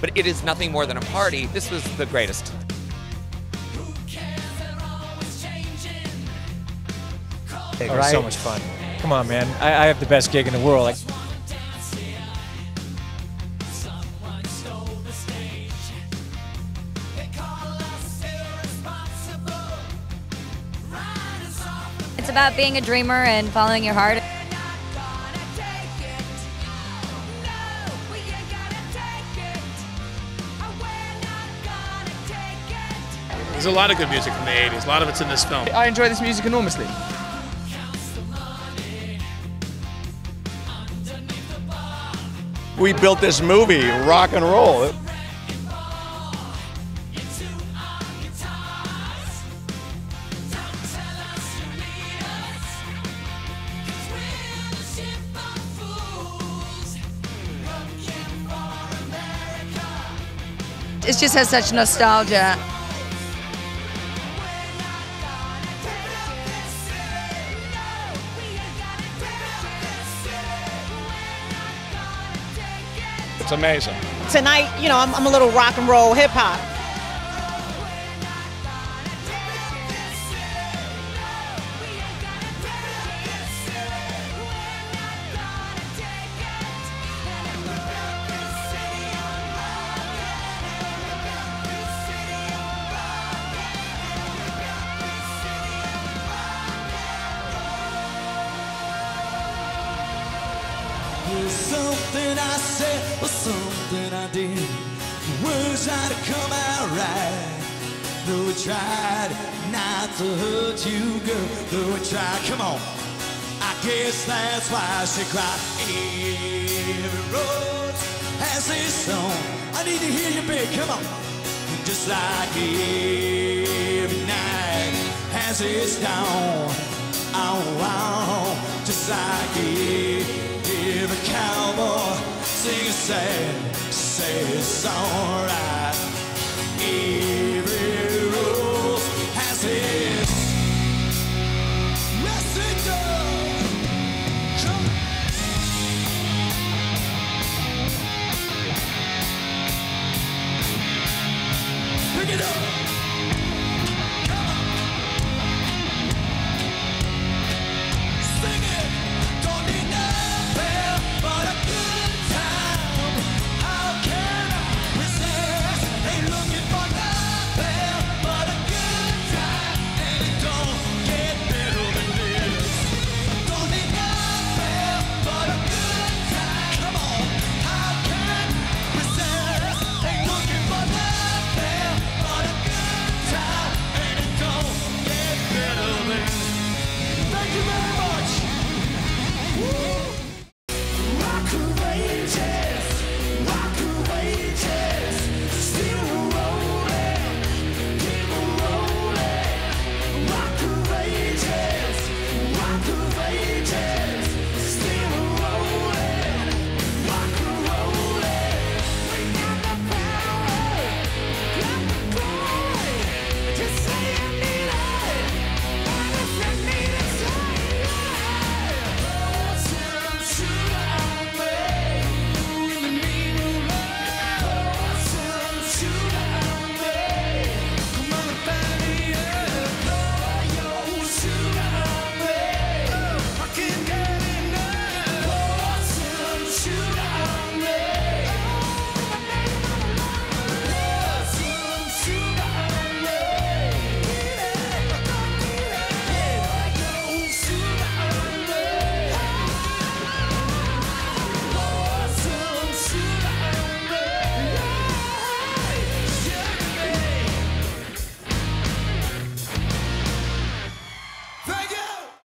but it is nothing more than a party. This was the greatest. It All was so much fun. Come on, man. I, I have the best gig in the world. Like, It's about being a dreamer and following your heart. There's a lot of good music from the 80s. A lot of it's in this film. I enjoy this music enormously. We built this movie, rock and roll. It just has such nostalgia. It's amazing. Tonight, you know, I'm, I'm a little rock and roll hip hop. Something I said or something I did. Words try to come out right. Though I tried not to hurt you, girl. Though I tried, come on. I guess that's why she cried. Every road has its song. I need to hear you, big. Come on. Just like every night has its dawn. Oh, oh, just like every cowboy sing a sad, sad song.